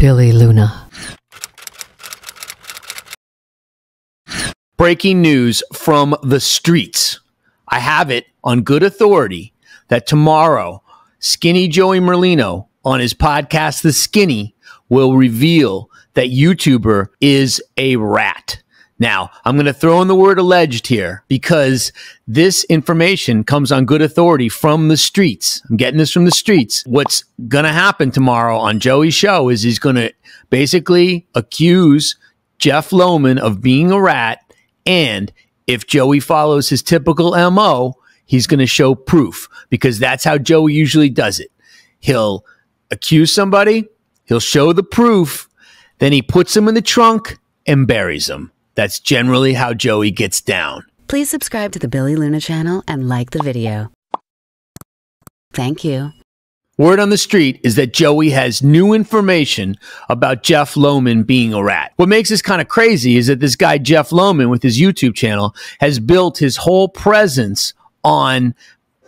Billy Luna. Breaking news from the streets. I have it on good authority that tomorrow, Skinny Joey Merlino on his podcast, The Skinny, will reveal that YouTuber is a rat. Now, I'm going to throw in the word alleged here because this information comes on good authority from the streets. I'm getting this from the streets. What's going to happen tomorrow on Joey's show is he's going to basically accuse Jeff Lohman of being a rat. And if Joey follows his typical MO, he's going to show proof because that's how Joey usually does it. He'll accuse somebody, he'll show the proof, then he puts them in the trunk and buries them. That's generally how Joey gets down. Please subscribe to the Billy Luna channel and like the video. Thank you. Word on the street is that Joey has new information about Jeff Lohman being a rat. What makes this kind of crazy is that this guy, Jeff Lohman, with his YouTube channel, has built his whole presence on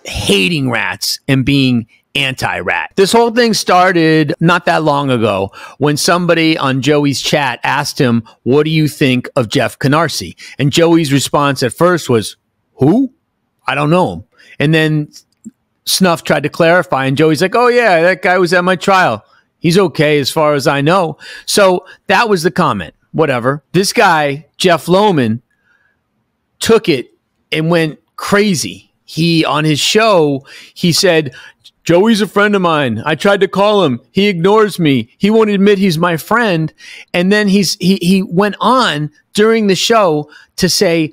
hating rats and being anti rat. This whole thing started not that long ago when somebody on Joey's chat asked him, What do you think of Jeff Canarsie? And Joey's response at first was, Who? I don't know him. And then Snuff tried to clarify, and Joey's like, Oh, yeah, that guy was at my trial. He's okay as far as I know. So that was the comment. Whatever. This guy, Jeff Lohman, took it and went crazy. He, on his show, he said, Joey's a friend of mine. I tried to call him. He ignores me. He won't admit he's my friend. And then he's he he went on during the show to say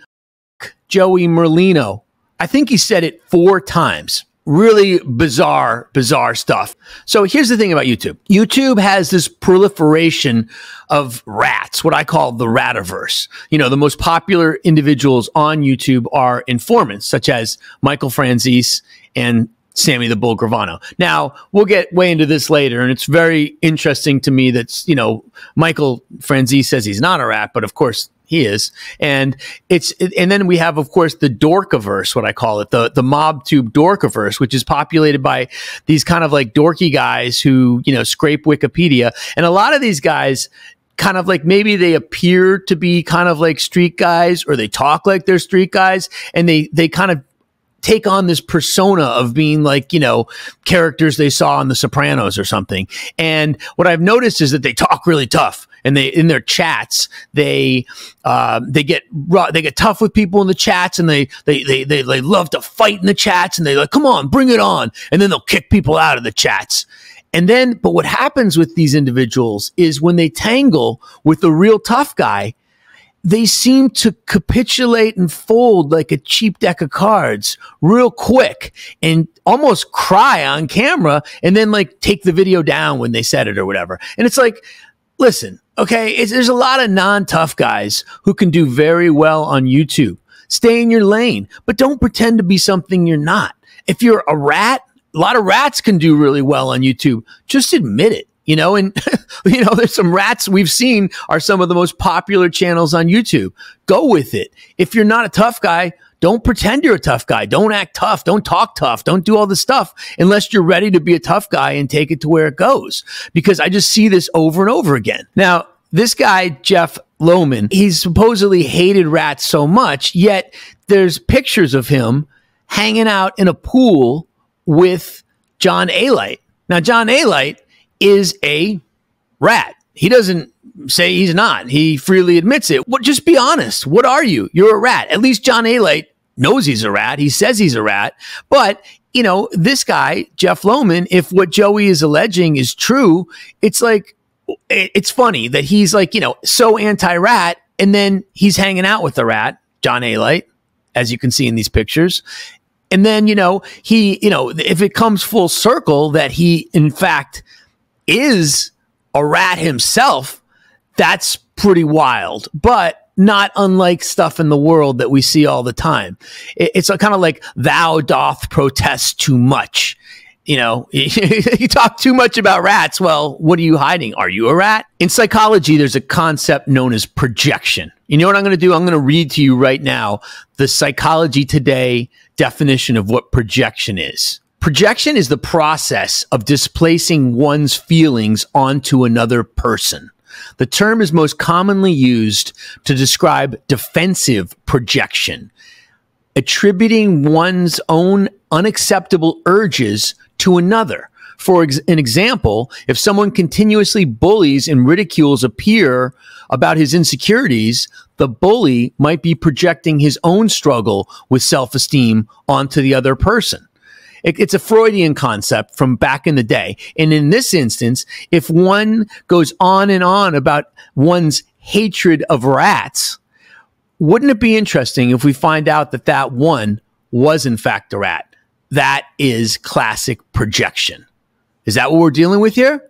Joey Merlino. I think he said it four times. Really bizarre, bizarre stuff. So here's the thing about YouTube. YouTube has this proliferation of rats, what I call the rativerse. You know, the most popular individuals on YouTube are informants, such as Michael Franzese and Sammy the Bull Gravano. Now, we'll get way into this later, and it's very interesting to me that, you know, Michael Franzese says he's not a rat, but of course he is. And it's, and then we have, of course, the dorkiverse, what I call it, the, the mob tube dorkiverse, which is populated by these kind of like dorky guys who, you know, scrape Wikipedia. And a lot of these guys, kind of like maybe they appear to be kind of like street guys or they talk like they're street guys and they they kind of take on this persona of being like, you know, characters they saw on The Sopranos or something. And what I've noticed is that they talk really tough. And they in their chats they uh, they get they get tough with people in the chats and they, they they they they love to fight in the chats and they like come on bring it on and then they'll kick people out of the chats and then but what happens with these individuals is when they tangle with the real tough guy they seem to capitulate and fold like a cheap deck of cards real quick and almost cry on camera and then like take the video down when they said it or whatever. And it's like, listen, okay, there's a lot of non tough guys who can do very well on YouTube. Stay in your lane, but don't pretend to be something you're not. If you're a rat, a lot of rats can do really well on YouTube. Just admit it you know, and you know, there's some rats we've seen are some of the most popular channels on YouTube. Go with it. If you're not a tough guy, don't pretend you're a tough guy. Don't act tough. Don't talk tough. Don't do all this stuff unless you're ready to be a tough guy and take it to where it goes. Because I just see this over and over again. Now, this guy, Jeff Lohman, he's supposedly hated rats so much, yet there's pictures of him hanging out in a pool with John Alite. Now, John Alite is a rat. He doesn't say he's not. He freely admits it. Well, just be honest. What are you? You're a rat. At least John Alite knows he's a rat. He says he's a rat. But, you know, this guy, Jeff Lohman, if what Joey is alleging is true, it's like, it's funny that he's like, you know, so anti rat. And then he's hanging out with the rat, John Alite, as you can see in these pictures. And then, you know, he, you know, if it comes full circle that he, in fact, is a rat himself, that's pretty wild. But not unlike stuff in the world that we see all the time. It's kind of like thou doth protest too much. You know, you talk too much about rats. Well, what are you hiding? Are you a rat? In psychology, there's a concept known as projection. You know what I'm going to do? I'm going to read to you right now the Psychology Today definition of what projection is. Projection is the process of displacing one's feelings onto another person. The term is most commonly used to describe defensive projection, attributing one's own unacceptable urges to another. For ex- an example, if someone continuously bullies and ridicules a peer about his insecurities, the bully might be projecting his own struggle with self esteem onto the other person. It, it's a Freudian concept from back in the day. And in this instance, if one goes on and on about one's hatred of rats, wouldn't it be interesting if we find out that that one was in fact a rat? That is classic projection. Is that what we're dealing with here?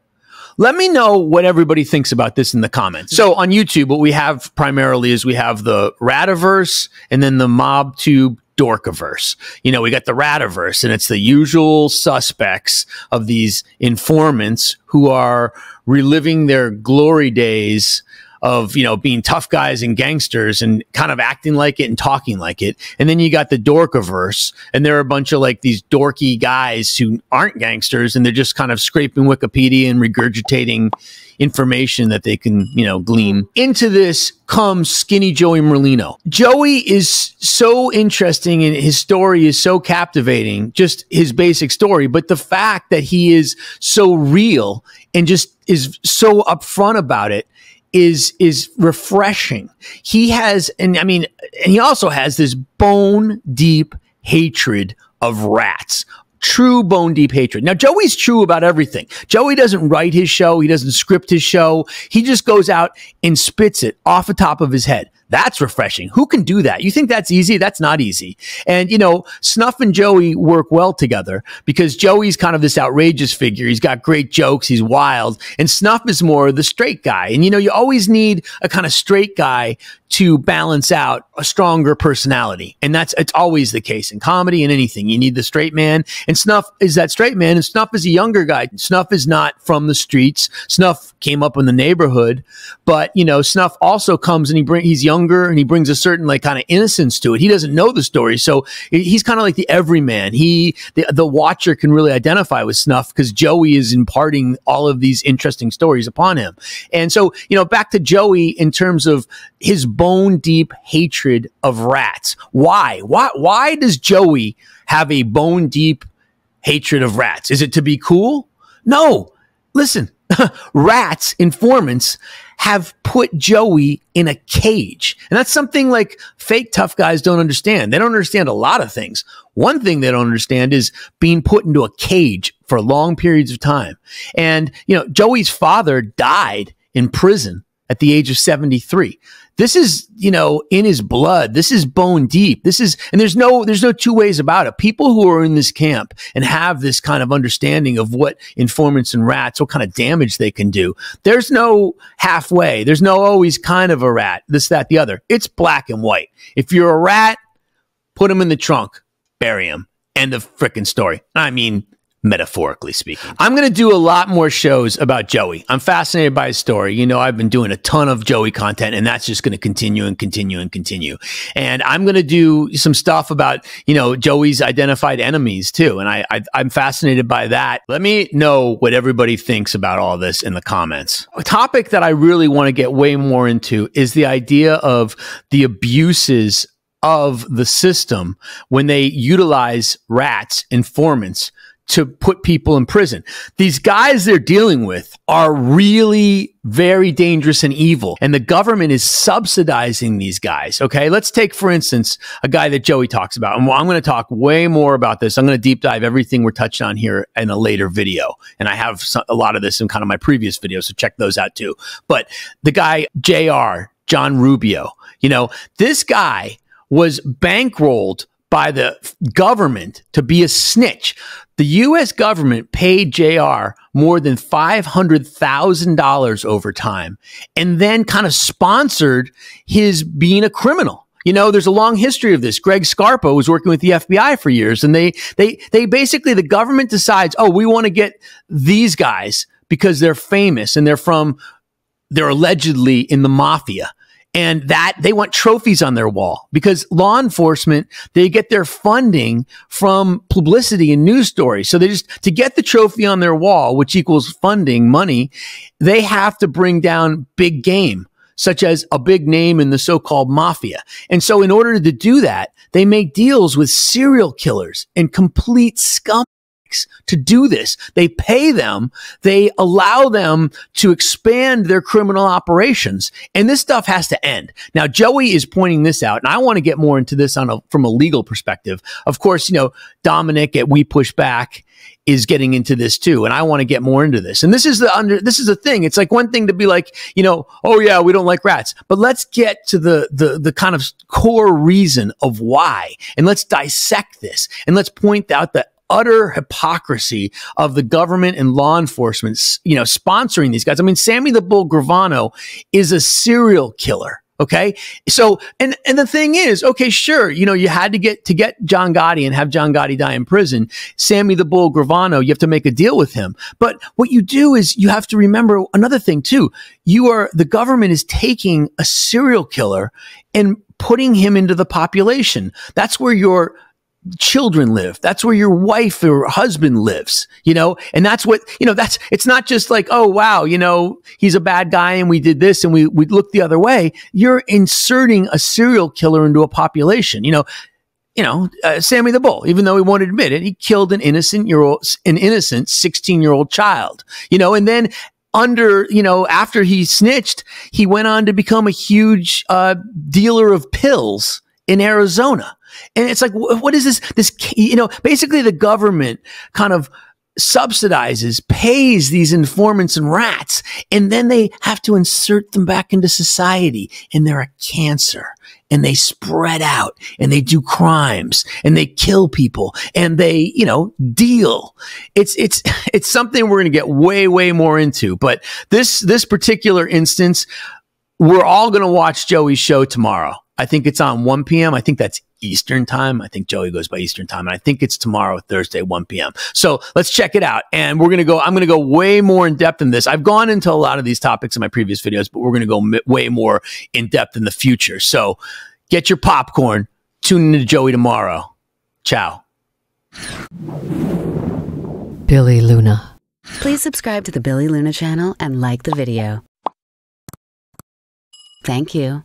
Let me know what everybody thinks about this in the comments. So on YouTube, what we have primarily is we have the Rativerse and then the MobTube Dorkiverse. You know, we got the Rativerse, and it's the usual suspects of these informants who are reliving their glory days of you know being tough guys and gangsters and kind of acting like it and talking like it. And then you got the dorkiverse, and there are a bunch of like these dorky guys who aren't gangsters, and they're just kind of scraping Wikipedia and regurgitating information that they can you know glean. Into this comes Skinny Joey Merlino. Joey is so interesting, and his story is so captivating. Just his basic story, but the fact that he is so real and just is so upfront about it is is refreshing. He has, and I mean, and he also has this bone deep hatred of rats. True bone deep hatred. Now, Joey's true about everything. Joey doesn't write his show. He doesn't script his show. He just goes out and spits it off the top of his head. That's refreshing. Who can do that? You think that's easy? That's not easy. And, you know, Snuff and Joey work well together because Joey's kind of this outrageous figure. He's got great jokes. He's wild. And Snuff is more the straight guy. And, you know, you always need a kind of straight guy to balance out a stronger personality. And that's, it's always the case in comedy and anything. You need the straight man. And Snuff is that straight man. And Snuff is a younger guy. Snuff is not from the streets. Snuff came up in the neighborhood, but, you know, Snuff also comes and he bring, he's younger and he brings a certain like kind of innocence to it. He doesn't know the story. So he's kind of like the everyman. He, the, the watcher can really identify with Snuff because Joey is imparting all of these interesting stories upon him. And so, you know, back to Joey in terms of his bone deep hatred of rats. Why? Why, why does Joey have a bone deep hatred of rats? Is it to be cool? No. Listen, rats, informants, have put Joey in a cage. And that's something like fake tough guys don't understand. They don't understand a lot of things. One thing they don't understand is being put into a cage for long periods of time. And, you know, Joey's father died in prison at the age of 73. This is, you know, in his blood. This is bone deep. This is, and there's no, there's no two ways about it. People who are in this camp and have this kind of understanding of what informants and rats, what kind of damage they can do. There's no halfway. There's no oh, always kind of a rat, this, that, the other. It's black and white. If you're a rat, put him in the trunk, bury him. End of freaking story. I mean, metaphorically speaking. I'm going to do a lot more shows about Joey. I'm fascinated by his story. You know, I've been doing a ton of Joey content and that's just going to continue and continue and continue. And I'm going to do some stuff about, you know, Joey's identified enemies too. And I, I am fascinated by that. Let me know what everybody thinks about all this in the comments. A topic that I really want to get way more into is the idea of the abuses of the system when they utilize rats, informants, to put people in prison. These guys they're dealing with are really very dangerous and evil. And the government is subsidizing these guys. Okay. Let's take, for instance, a guy that Joey talks about. And I'm going to talk way more about this. I'm going to deep dive everything we're touching on here in a later video. And I have a lot of this in kind of my previous videos. So check those out too. But the guy, JR, John Rubio, you know, this guy was bankrolled by the government to be a snitch. The U.S. government paid JR more than $500,000 over time and then kind of sponsored his being a criminal. You know, there's a long history of this. Greg Scarpa was working with the FBI for years and they, they, they basically, the government decides, oh, we want to get these guys because they're famous and they're from, they're allegedly in the mafia and that they want trophies on their wall because law enforcement they get their funding from publicity and news stories. So they just to get the trophy on their wall which equals funding money they have to bring down big game such as a big name in the so-called mafia. And so in order to do that they make deals with serial killers and complete scum to do this. They pay them. They allow them to expand their criminal operations. And this stuff has to end. Now, Joey is pointing this out, and I want to get more into this on a, from a legal perspective. Of course, you know, Dominic at We Push Back is getting into this too. And I want to get more into this. And this is the under, this is the thing. It's like one thing to be like, you know, oh yeah, we don't like rats, but let's get to the, the, the kind of core reason of why. And let's dissect this and let's point out that utter hypocrisy of the government and law enforcement, you know, sponsoring these guys. I mean, Sammy the Bull Gravano is a serial killer. Okay. So, and, and the thing is, okay, sure, you know, you had to get, to get John Gotti and have John Gotti die in prison. Sammy the Bull Gravano, you have to make a deal with him. But what you do is you have to remember another thing too. You are, the government is taking a serial killer and putting him into the population. That's where your, children live. That's where your wife or husband lives, you know? And that's what, you know, that's, it's not just like, oh, wow, you know, he's a bad guy and we did this and we, we looked the other way. You're inserting a serial killer into a population, you know? You know, uh, Sammy the Bull, even though he won't admit it, he killed an innocent year old, an innocent 16 year old child, you know, and then under, you know, after he snitched, he went on to become a huge, uh, dealer of pills in Arizona and it's like, what is this? This, you know, basically the government kind of subsidizes, pays these informants and rats, and then they have to insert them back into society and they're a cancer and they spread out and they do crimes and they kill people and they, you know, deal. It's, it's, it's something we're going to get way, way more into. But this, this particular instance, we're all going to watch Joey's show tomorrow. I think it's on 1 p.m. I think that's Eastern time. I think Joey goes by Eastern time. And I think it's tomorrow, Thursday, 1 p.m. So let's check it out. And we're going to go, I'm going to go way more in depth in this. I've gone into a lot of these topics in my previous videos, but we're going to go m- way more in depth in the future. So get your popcorn. Tune in to Joey tomorrow. Ciao. Billy Luna. Please subscribe to the Billy Luna channel and like the video. Thank you.